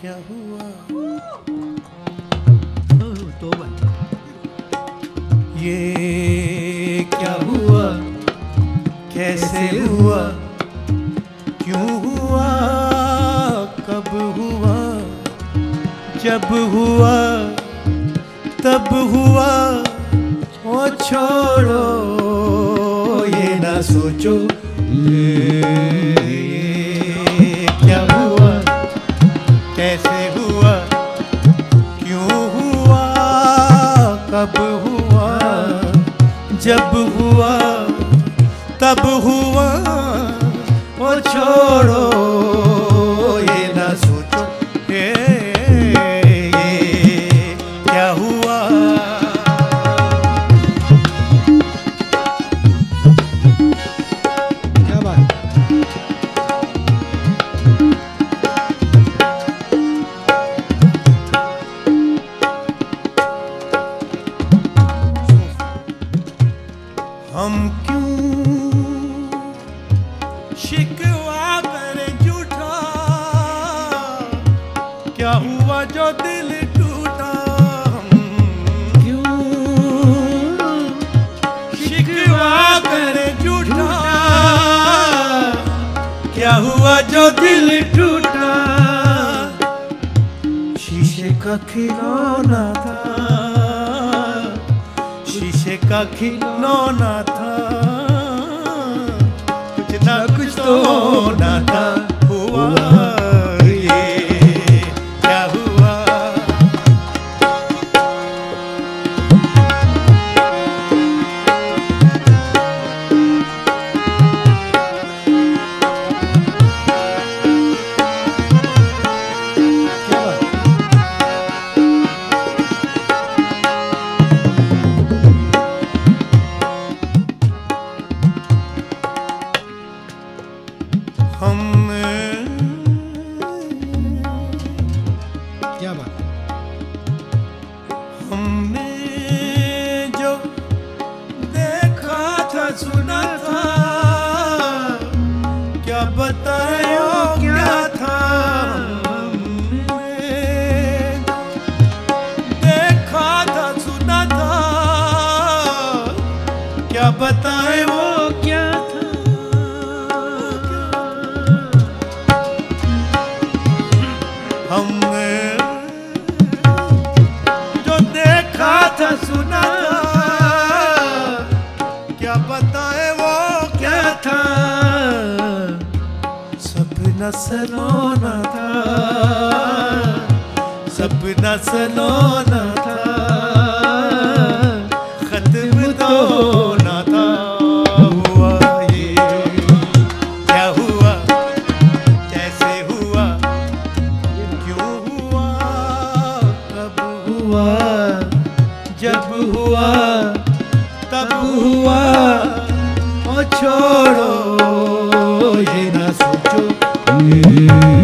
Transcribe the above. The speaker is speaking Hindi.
क्या हुआ? तो ये क्या हुआ? कैसे हुआ? क्यों हुआ? कब हुआ? जब हुआ? तब हुआ? ओ छोड़ो, ये ना सोचो। ये जब हुआ तब हुआ और छोड़ो। हुआ जो दिल टूटा। शिकवा करें झूठा। क्या हुआ जो दिल टूटा? शीशे का खिलौना था। शीशे का खिलौना था। सुना था। क्या बतायो क्या था देखा था सुना था। क्या बताए सलोना था। सपना सलोना था। खत्म तो होना था। हुआ ये। क्या हुआ? कैसे हुआ? क्यों हुआ? कब हुआ? जब हुआ? तब हुआ? ओ छोड़ो। ना ये